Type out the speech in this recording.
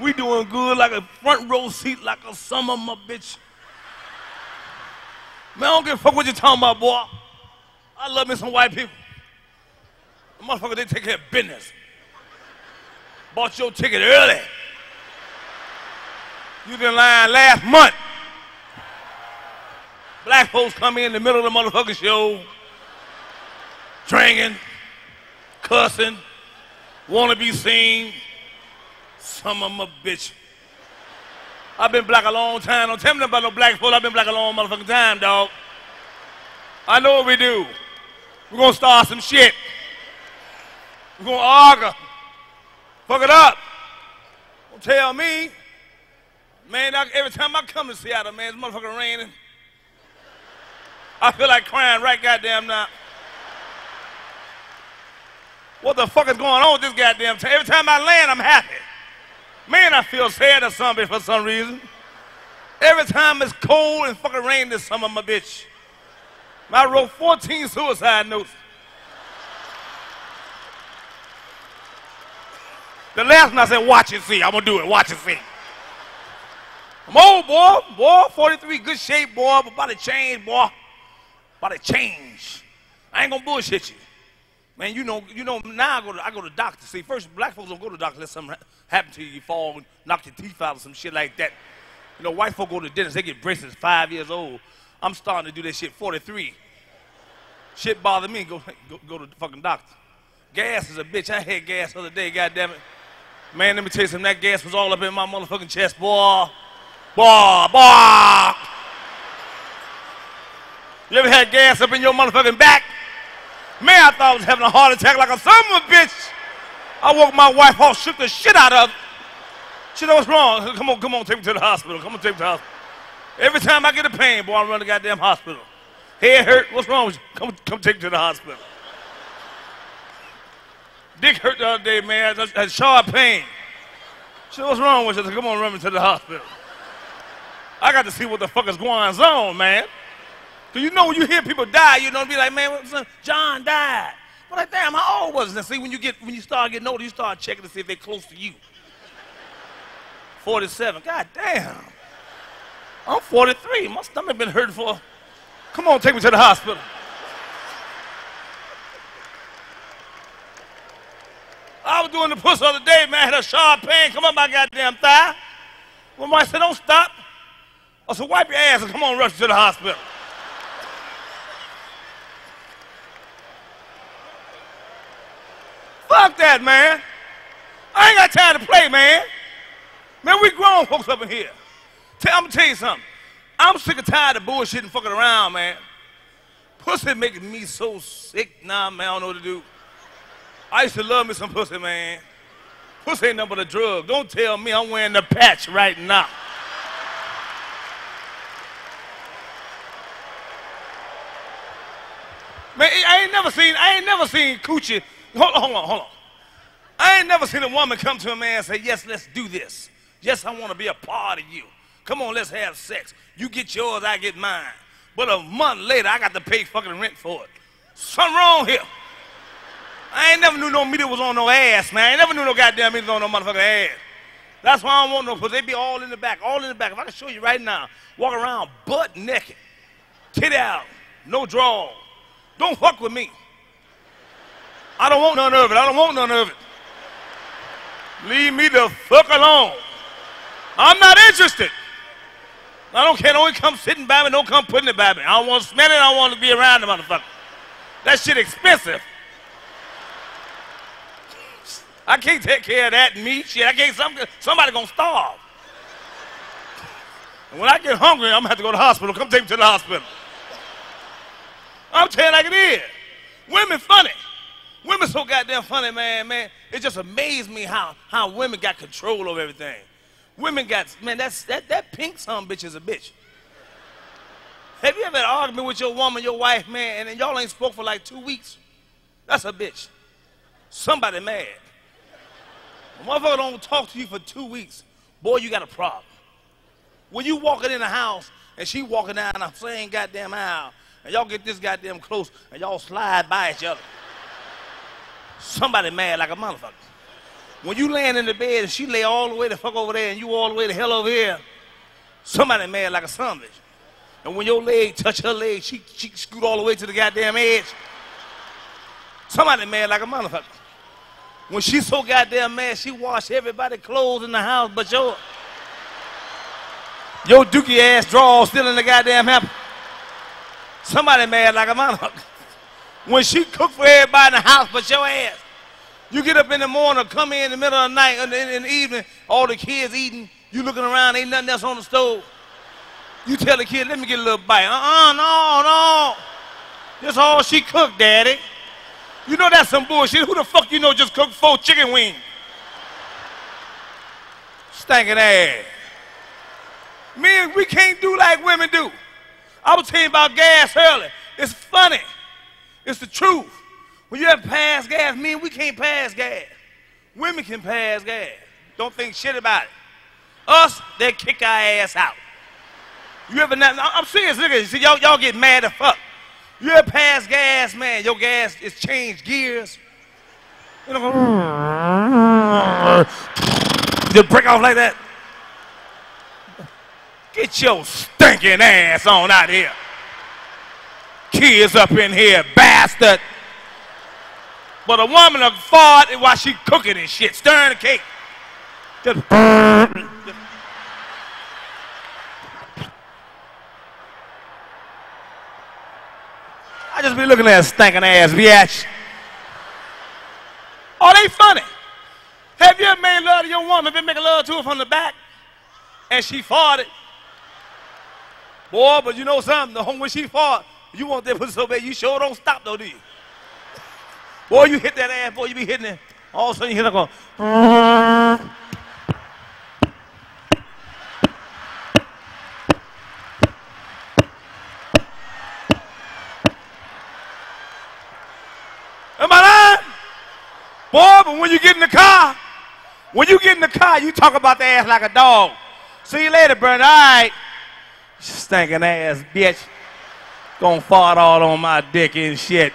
We doing good like a front row seat, like a summer, my bitch. Man, I don't give a fuck what you talking about, boy. I love me some white people. The motherfucker, they take care of business. Bought your ticket early. You in line last month. Black folks come in the middle of the motherfucking show, drinking, cussing, want to be seen. Some of a bitch. I've been black a long time. Don't tell me about no black folks. I've been black a long motherfucking time, dog. I know what we do. We're gonna start some shit. We're gonna argue. Fuck it up. Don't tell me. Man, I, every time I come to Seattle, man, it's motherfucking raining. I feel like crying right goddamn now. What the fuck is going on with this goddamn time? Every time I land, I'm happy. Man, I feel sad or something for some reason. Every time it's cold and fucking rain this summer, my bitch. I wrote 14 suicide notes. The last one I said, watch and see. I'm gonna do it. Watch and see. I'm old, boy. Boy, 43, good shape, boy, but about to change, boy. About to change. I ain't gonna bullshit you. Man, you know, you know, now I go to I go to doctor. See, first black folks don't go to doctor unless something happen to you, you fall and knock your teeth out or some shit like that. You know, white folk go to dentist, they get braces five years old. I'm starting to do that shit 43. Shit bother me, go, go, go to the fucking doctor. Gas is a bitch. I had gas the other day, goddamn it. Man, let me tell you something, that gas was all up in my motherfucking chest, boy. Boy, boy. You ever had gas up in your motherfucking back? Man, I thought I was having a heart attack like a son of a bitch. I woke my wife off, shook the shit out of her. She know what's wrong. Come on, come on, take me to the hospital. Come on, take me to the hospital. Every time I get a pain, boy, I run to the goddamn hospital. Head hurt, what's wrong with you? Come, come take me to the hospital. Dick hurt the other day, man. I had sharp pain. She said, what's wrong with you? I said, come on, run me to the hospital. I got to see what the fuck is going on, man. Cause you know when you hear people die, you I be like, man, John died. But like, damn, how old was it? See, when you get when you start getting older, you start checking to see if they're close to you. 47. God damn. I'm 43. My stomach been hurting for. Come on, take me to the hospital. I was doing the push the other day, man. I had a sharp pain come up my goddamn thigh. My wife said, don't stop. I said, wipe your ass and come on, rush to the hospital. Fuck that, man. I ain't got time to play, man. Man, we grown folks up in here. Tell, I'm gonna tell you something. I'm sick and tired of bullshitting fucking around, man. Pussy making me so sick now, man. I don't know what to do. I used to love me some pussy, man. Pussy ain't nothing but a drug. Don't tell me I'm wearing the patch right now. Man, I ain't never seen, I ain't never seen coochie. Hold on, hold on, hold on. I ain't never seen a woman come to a man and say, yes, let's do this. Yes, I want to be a part of you. Come on, let's have sex. You get yours, I get mine. But a month later, I got to pay fucking rent for it. Something wrong here. I ain't never knew no meter was on no ass, man. I ain't never knew no goddamn meter was on no motherfucking ass. That's why I don't want no, because they be all in the back, all in the back. If I can show you right now, walk around butt naked, titty out, no draw. Don't fuck with me. I don't want none of it. I don't want none of it. Leave me the fuck alone. I'm not interested. I don't care. Don't come sitting by me. Don't come putting it by me. I don't want to smell it. I don't want to be around the motherfucker. That shit expensive. I can't take care of that meat shit. I can't. Some, somebody gonna starve. And when I get hungry, I'm gonna have to go to the hospital. Come take me to the hospital. I'm telling you like it is. Women funny. Women so goddamn funny, man, man. It just amazed me how, how women got control over everything. Women got, man, that's, that, that pink son bitch is a bitch. Have you ever had an argument with your woman, your wife, man, and then y'all ain't spoke for like two weeks? That's a bitch. Somebody mad. A motherfucker don't talk to you for two weeks. Boy, you got a problem. When you walking in the house and she walking down the same goddamn aisle, and y'all get this goddamn close and y'all slide by each other. Somebody mad like a motherfucker. When you laying in the bed and she lay all the way the fuck over there and you all the way the hell over here, somebody mad like a son bitch. And when your leg touch her leg, she, she scoot all the way to the goddamn edge. Somebody mad like a motherfucker. When she so goddamn mad, she wash everybody clothes in the house but your your dookie ass drawers still in the goddamn hamper. Somebody mad like a motherfucker. When she cook for everybody in the house but your ass. You get up in the morning, come in, the middle of the night, in the, in the evening, all the kids eating, you looking around, ain't nothing else on the stove. You tell the kid, let me get a little bite. Uh-uh, no, no. That's all she cooked, daddy. You know that's some bullshit. Who the fuck you know just cooked four chicken wings? Stankin' ass. Men, we can't do like women do. I was telling you about gas earlier. It's funny. It's the truth. When you have pass gas, men, we can't pass gas. Women can pass gas. Don't think shit about it. Us, they kick our ass out. You ever not? I'm serious. Look at you. See, y'all, y'all get mad as fuck. You ever pass gas, man? Your gas is changed gears. You know, just break off like that. Get your stinking ass on out here. Kids up in here, bastard. But a woman will fart while she cooking and shit, stirring the cake. Just I just be looking at a stinking ass bitch. Oh, they funny. Have you ever made love to your woman, been making love to her from the back, and she farted? Boy, but you know something, the home when she fart, you want that pussy so bad, you sure don't stop though, do you? Boy, you hit that ass, boy, you be hitting it. All of a sudden you hear that going, Am I lying? Boy, but when you get in the car, when you get in the car, you talk about the ass like a dog. See you later, Brent. All right. Stinking ass bitch. Gonna fart all on my dick and shit.